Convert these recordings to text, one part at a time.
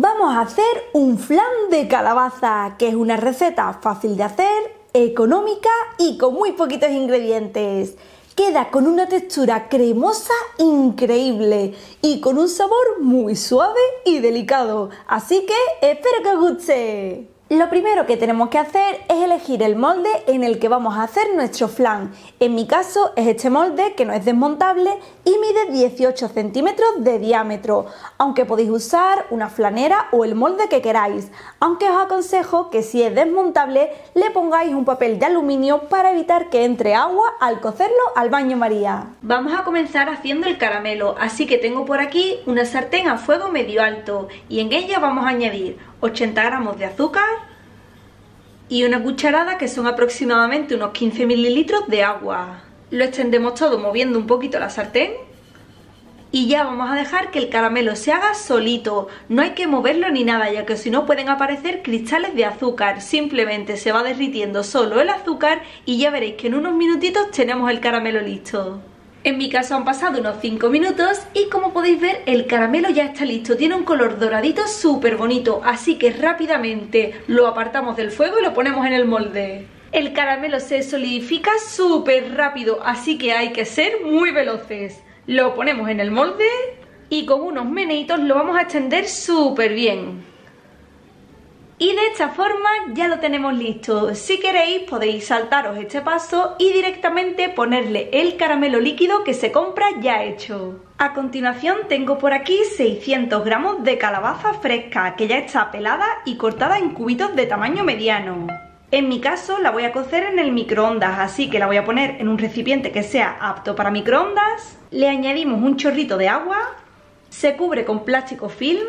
Vamos a hacer un flan de calabaza, que es una receta fácil de hacer, económica y con muy poquitos ingredientes. Queda con una textura cremosa increíble y con un sabor muy suave y delicado. Así que espero que os guste. Lo primero que tenemos que hacer es elegir el molde en el que vamos a hacer nuestro flan. En mi caso es este molde que no es desmontable y mide 18 centímetros de diámetro, aunque podéis usar una flanera o el molde que queráis, aunque os aconsejo que si es desmontable le pongáis un papel de aluminio para evitar que entre agua al cocerlo al baño María. Vamos a comenzar haciendo el caramelo, así que tengo por aquí una sartén a fuego medio alto y en ella vamos a añadir 80 gramos de azúcar y una cucharada que son aproximadamente unos 15 mililitros de agua. Lo extendemos todo moviendo un poquito la sartén y ya vamos a dejar que el caramelo se haga solito, no hay que moverlo ni nada ya que si no pueden aparecer cristales de azúcar, simplemente se va derritiendo solo el azúcar y ya veréis que en unos minutitos tenemos el caramelo listo. En mi caso han pasado unos 5 minutos y como podéis ver el caramelo ya está listo, tiene un color doradito súper bonito, así que rápidamente lo apartamos del fuego y lo ponemos en el molde. El caramelo se solidifica súper rápido, así que hay que ser muy veloces. Lo ponemos en el molde y con unos meneitos lo vamos a extender súper bien. Y de esta forma ya lo tenemos listo. Si queréis podéis saltaros este paso y directamente ponerle el caramelo líquido que se compra ya hecho. A continuación tengo por aquí 600 gramos de calabaza fresca que ya está pelada y cortada en cubitos de tamaño mediano. En mi caso la voy a cocer en el microondas, así que la voy a poner en un recipiente que sea apto para microondas. Le añadimos un chorrito de agua, se cubre con plástico film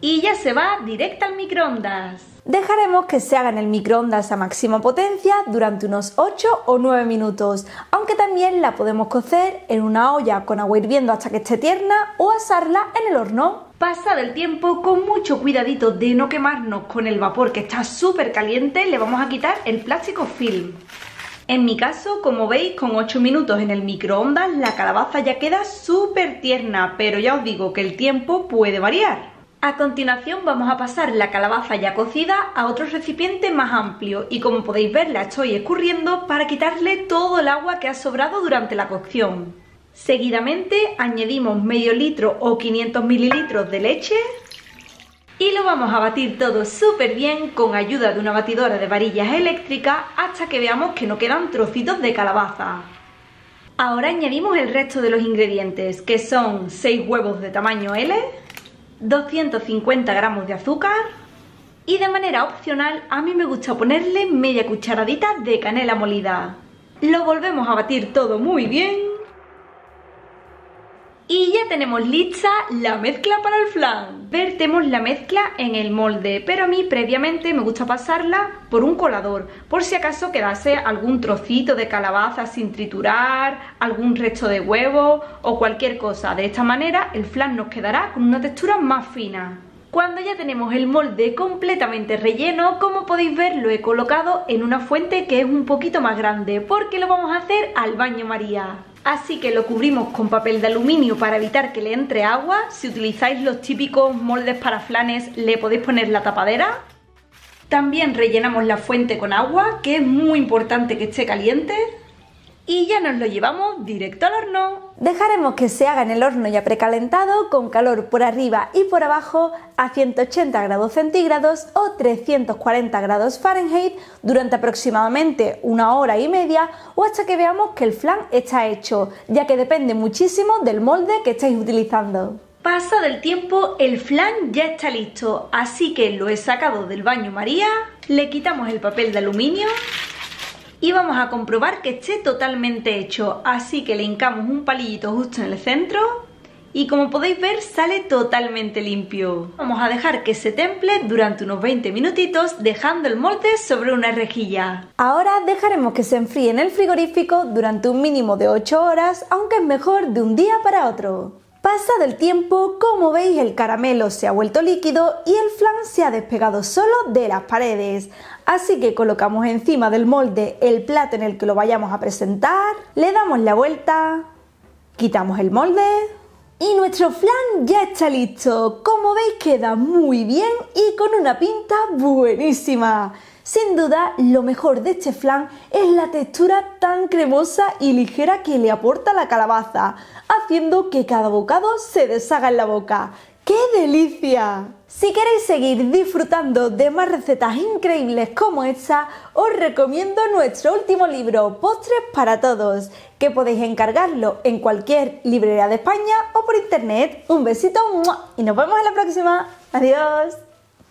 y ya se va directa al microondas. Dejaremos que se haga en el microondas a máxima potencia durante unos 8 o 9 minutos, aunque también la podemos cocer en una olla con agua hirviendo hasta que esté tierna o asarla en el horno. Pasado el tiempo, con mucho cuidadito de no quemarnos con el vapor que está súper caliente, le vamos a quitar el plástico film. En mi caso, como veis, con 8 minutos en el microondas la calabaza ya queda súper tierna, pero ya os digo que el tiempo puede variar. A continuación vamos a pasar la calabaza ya cocida a otro recipiente más amplio y como podéis ver la estoy escurriendo para quitarle todo el agua que ha sobrado durante la cocción. Seguidamente añadimos medio litro o 500 mililitros de leche y lo vamos a batir todo súper bien con ayuda de una batidora de varillas eléctricas hasta que veamos que no quedan trocitos de calabaza. Ahora añadimos el resto de los ingredientes que son 6 huevos de tamaño L, 250 gramos de azúcar y de manera opcional a mí me gusta ponerle media cucharadita de canela molida. Lo volvemos a batir todo muy bien y ya tenemos lista la mezcla para el flan. Vertemos la mezcla en el molde, pero a mí previamente me gusta pasarla por un colador, por si acaso quedase algún trocito de calabaza sin triturar, algún resto de huevo o cualquier cosa. De esta manera el flan nos quedará con una textura más fina. Cuando ya tenemos el molde completamente relleno, como podéis ver lo he colocado en una fuente que es un poquito más grande, porque lo vamos a hacer al baño María así que lo cubrimos con papel de aluminio para evitar que le entre agua. Si utilizáis los típicos moldes para flanes le podéis poner la tapadera. También rellenamos la fuente con agua, que es muy importante que esté caliente y ya nos lo llevamos directo al horno. Dejaremos que se haga en el horno ya precalentado con calor por arriba y por abajo a 180 grados centígrados o 340 grados Fahrenheit durante aproximadamente una hora y media o hasta que veamos que el flan está hecho, ya que depende muchísimo del molde que estáis utilizando. Pasado el tiempo, el flan ya está listo, así que lo he sacado del baño María, le quitamos el papel de aluminio y vamos a comprobar que esté totalmente hecho. Así que le hincamos un palillito justo en el centro y como podéis ver sale totalmente limpio. Vamos a dejar que se temple durante unos 20 minutitos dejando el molde sobre una rejilla. Ahora dejaremos que se enfríe en el frigorífico durante un mínimo de 8 horas, aunque es mejor de un día para otro. Pasado el tiempo, como veis el caramelo se ha vuelto líquido y el flan se ha despegado solo de las paredes. Así que colocamos encima del molde el plato en el que lo vayamos a presentar, le damos la vuelta, quitamos el molde Y nuestro flan ya está listo. Como veis queda muy bien y con una pinta buenísima. Sin duda, lo mejor de este flan es la textura tan cremosa y ligera que le aporta la calabaza, haciendo que cada bocado se deshaga en la boca. ¡Qué delicia! Si queréis seguir disfrutando de más recetas increíbles como esta, os recomiendo nuestro último libro, Postres para Todos, que podéis encargarlo en cualquier librería de España o por internet. Un besito y nos vemos en la próxima. Adiós.